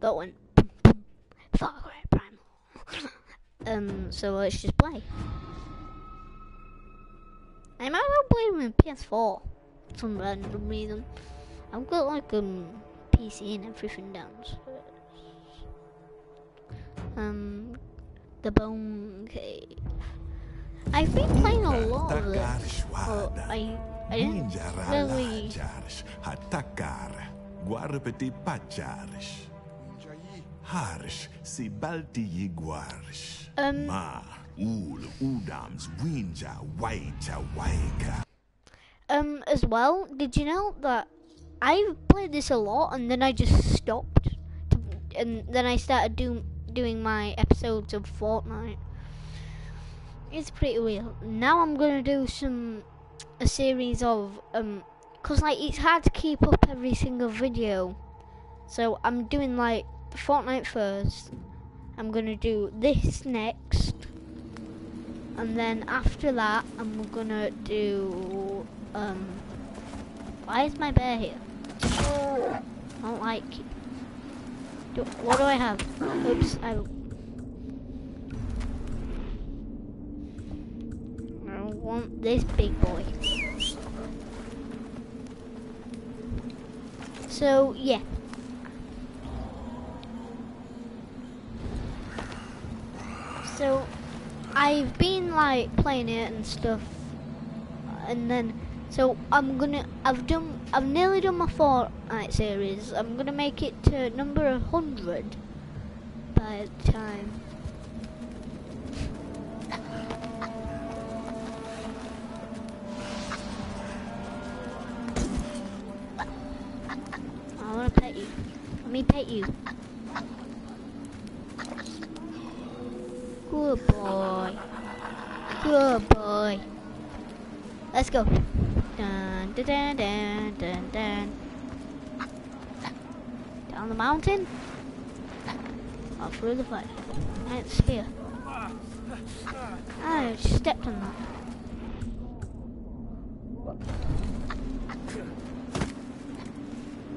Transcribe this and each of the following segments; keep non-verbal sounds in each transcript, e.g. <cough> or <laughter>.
that boom, Far Cry Primal. <laughs> um, so let's just play. I might well play with PS4 for some random reason. I've got like um PC and everything downstairs. Um, the Bone Cave. I've been playing a lot of this. Well, I I didn't really. Hatakar, guarpeti pacharis. Harish, si balti yiguarish. Um, Ma, ul, udams, winja, waita, waika. Um, as well, did you know that I've played this a lot and then I just stopped, to, and then I started do, doing my episodes of Fortnite. It's pretty weird. Now I'm gonna do some a series of um, cause like it's hard to keep up every single video, so I'm doing like Fortnite first. I'm gonna do this next, and then after that I'm gonna do um. Why is my bear here? I don't like. Do, what do I have? Oops, I. I want this big boy. So yeah. So I've been like playing it and stuff, and then so I'm gonna I've done I've nearly done my Fortnite series. I'm gonna make it to number hundred by the time. <laughs> I wanna pet you. Let me pet you. Good boy. Good boy. Let's go. Dun, dun, dun, dun, dun, dun. Down the mountain. Up through the fire. And here. I just stepped on that.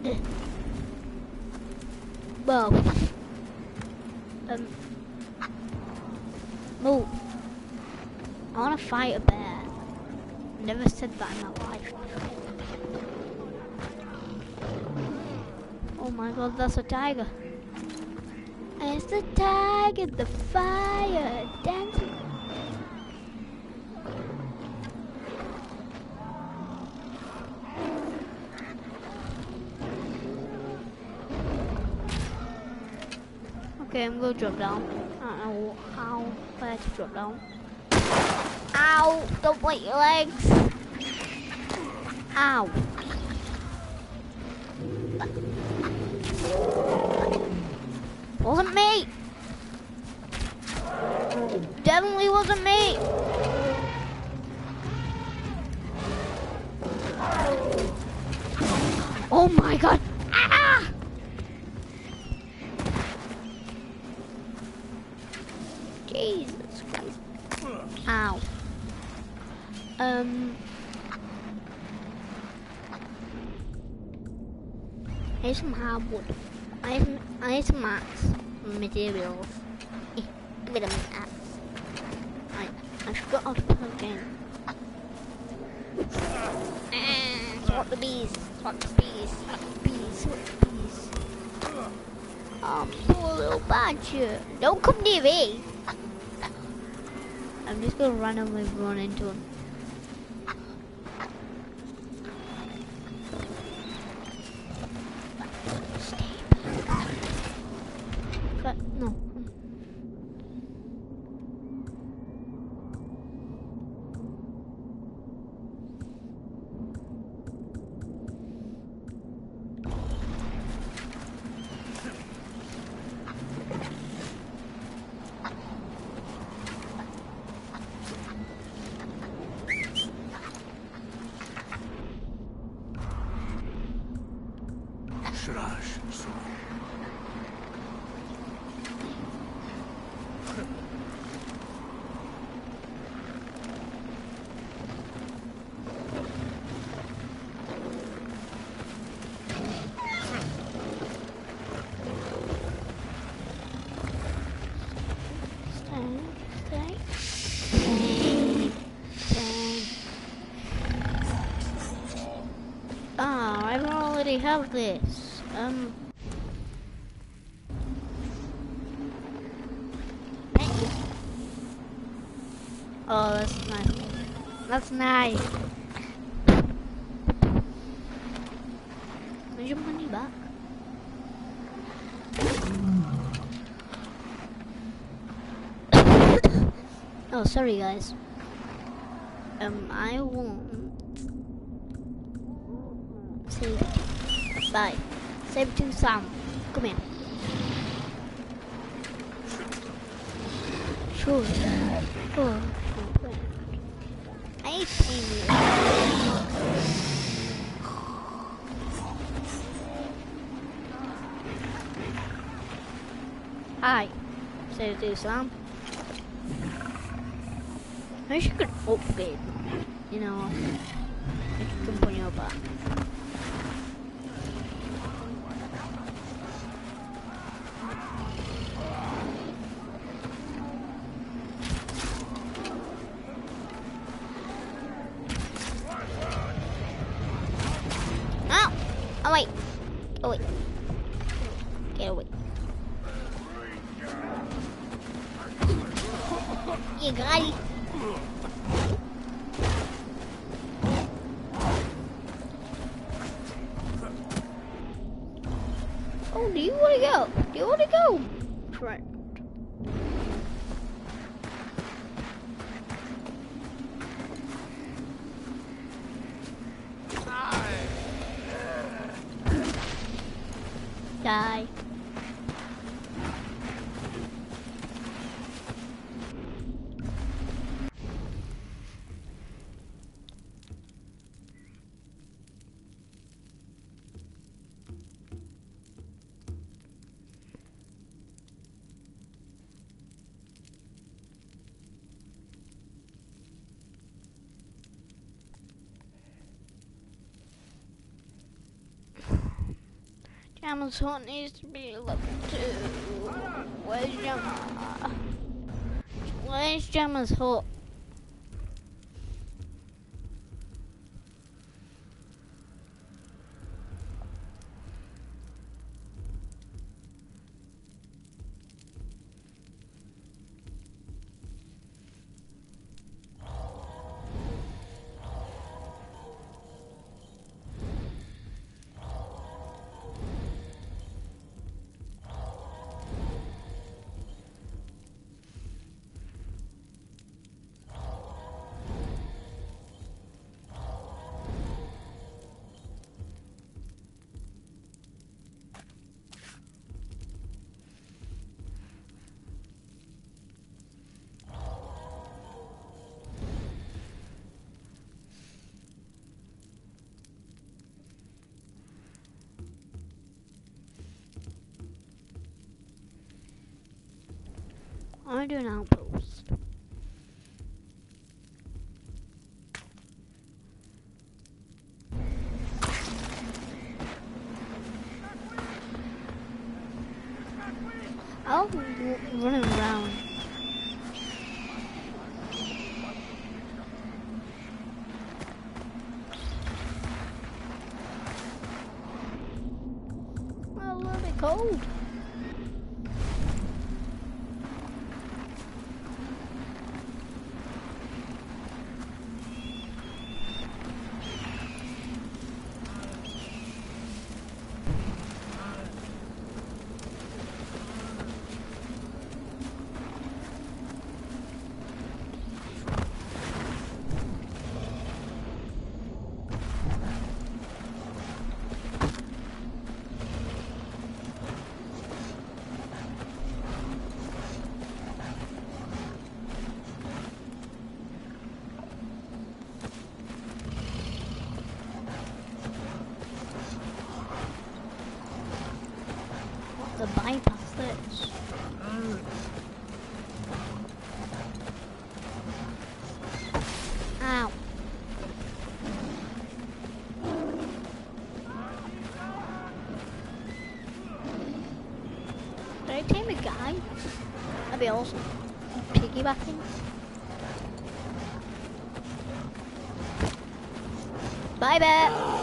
Eh. Well, um, move. I want to fight a bear. Never said that in my life. Oh my god, that's a tiger. It's the tiger, the fire, dancing. Okay, I'm gonna drop down. I don't know how, where to drop down. Ow! Don't bite your legs! Ow! Wasn't me! Definitely wasn't me! Oh my god! Ah! Jesus Christ. Ow. Um. I need some hardwood. I need some, I need some mats, materials. Eh, a bit of mats. Right, I forgot how to plug in. Ah, swat the bees, swat the bees, bees, swat the bees. Oh, poor little badger. Don't come near me. I'm just gonna randomly run into him. No. This. Um. Oh, that's nice. That's nice. Where's your money back? <coughs> oh, sorry guys. Um, I want save bye. Save to Sam. Come here. Sure. Sure. I see you. Hi. Save to Sam. I wish you could upgrade. You know, Oh wait. Get away. You got it. Oh, do you want to go? Do you want to go? Friend. Die. Hut needs to be level two. Where's Jammer? Where's Jammer's Hut? I do an outpost. Oh, w- running around. Well, a little bit cold. The bypass this. Ow. Did I tame a guy? That'd be awesome. Piggybacking. Bye, bet.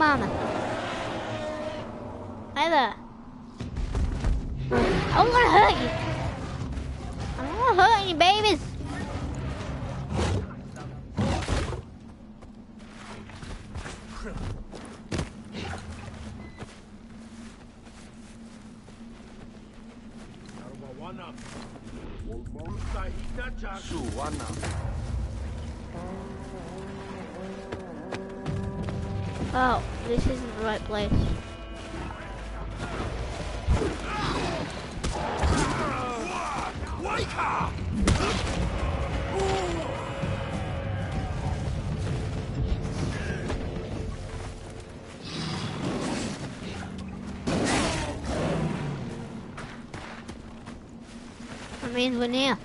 Mama. Hi there. I'm gonna hurt you. I'm gonna hurt any babies. Oh, this isn't the right place. That means we're near.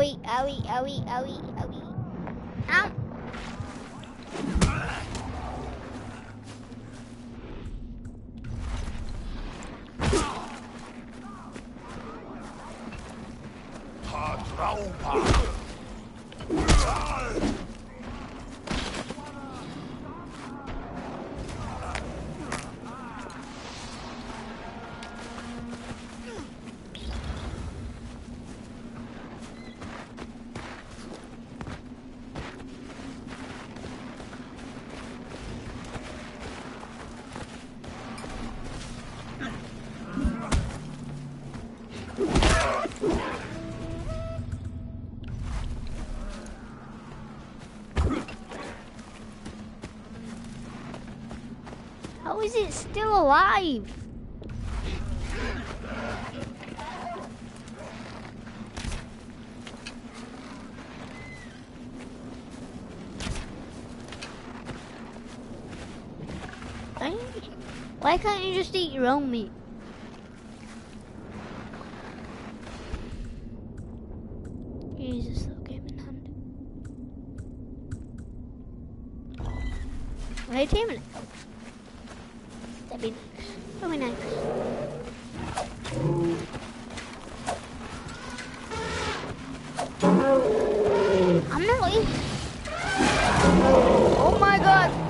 Owie, owie, owie, owie, Is it still alive? Why why can't you just eat your own meat? Jesus, little game in hand. Wait a minute. I'm not leaving. Oh my god.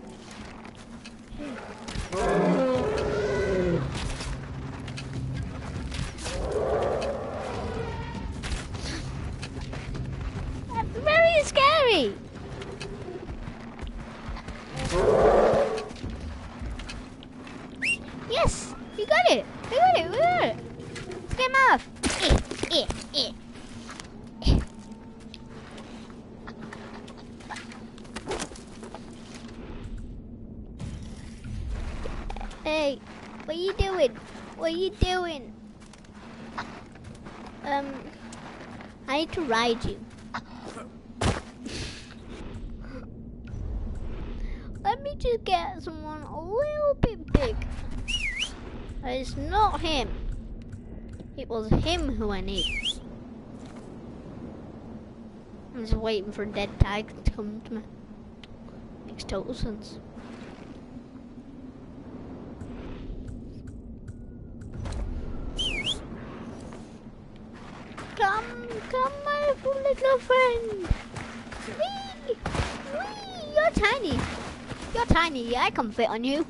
Hey, what you doing? What are you doing? Um, I need to ride you. Let me just get someone a little bit big. It's not him. It was him who I need. I'm just waiting for dead tags to come to me. Makes total sense. Come, come, little friend. Whee! Whee! You're tiny. You're tiny. I can fit on you.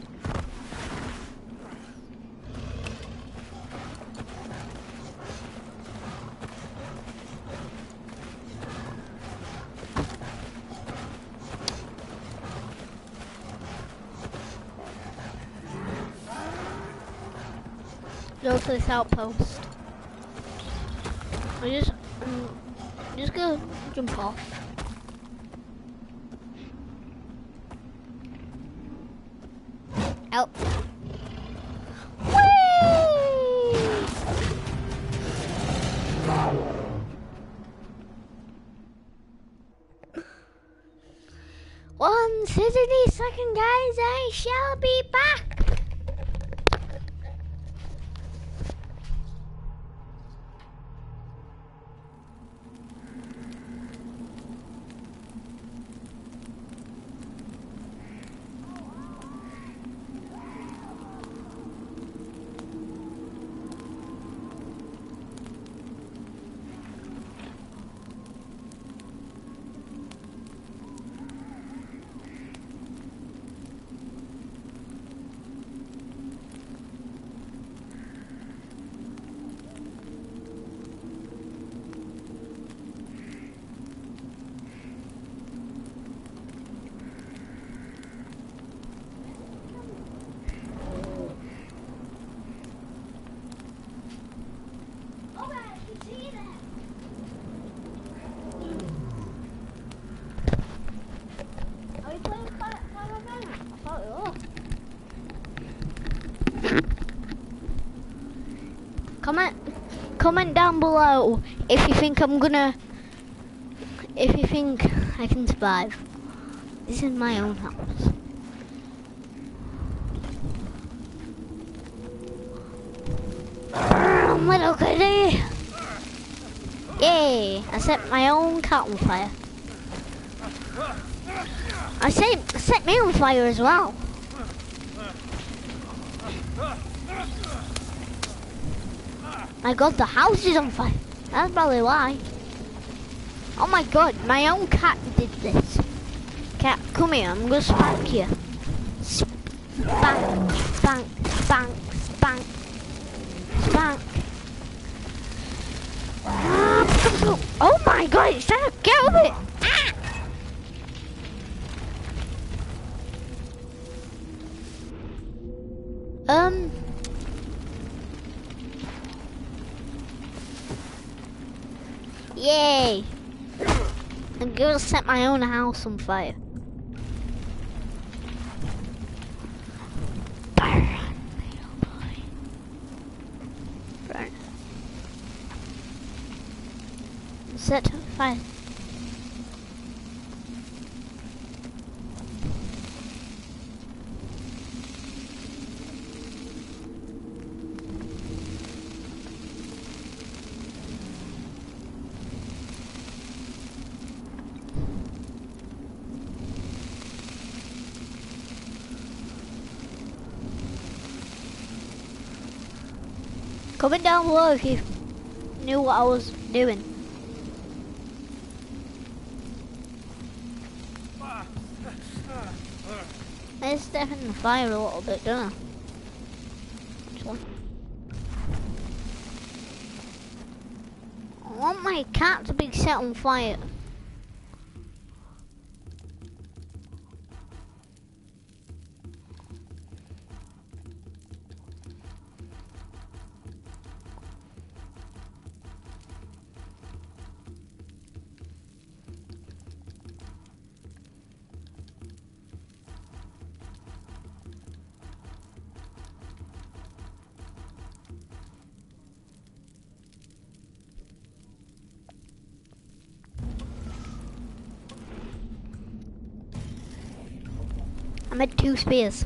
Go to this outpost. I just, go jump off. Whee! One sixty second, guys. I shall be back. Are you playing Final Fantasy? I thought you were. Comment, comment down below if you think I'm gonna, if you think I can survive. This is my own house. Um, little kitty. Yay! I set my own cat on fire. I set, set me on fire as well. My god, the house is on fire. That's probably why. Oh my god, my own cat did this. Cat, come here, I'm gonna spank you. Spank, spank, spank, spank, spank. Oh my god, trying to get over it. Ah! Um. Yay! I'm gonna set my own house on fire. Burn, little boy. Burn. Set fire. Comment down below if you knew what I was doing. Let's step in the fire a little bit, don't I? I want my cat to be set on fire. I made two spears.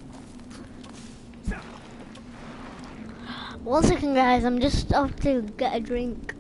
One second, guys. I'm just off to get a drink.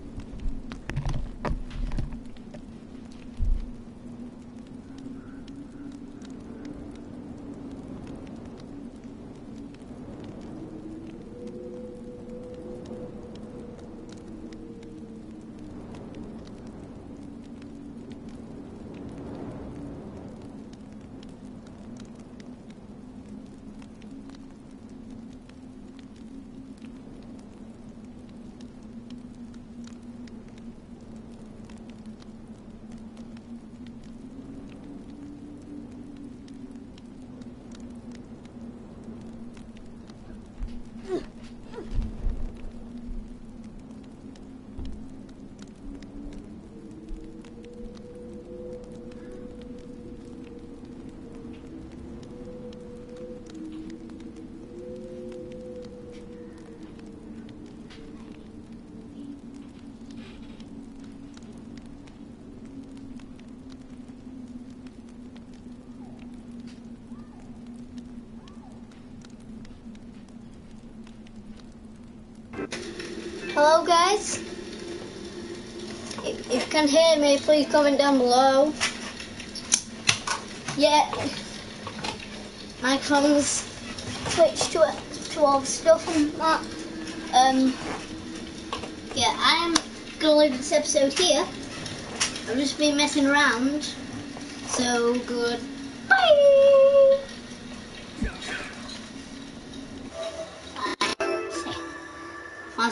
Hello, guys. If, if you can hear me, please comment down below. Yeah, microphones switched to to all the stuff and that. Um, yeah, I am gonna leave this episode here. I've just been messing around. So good.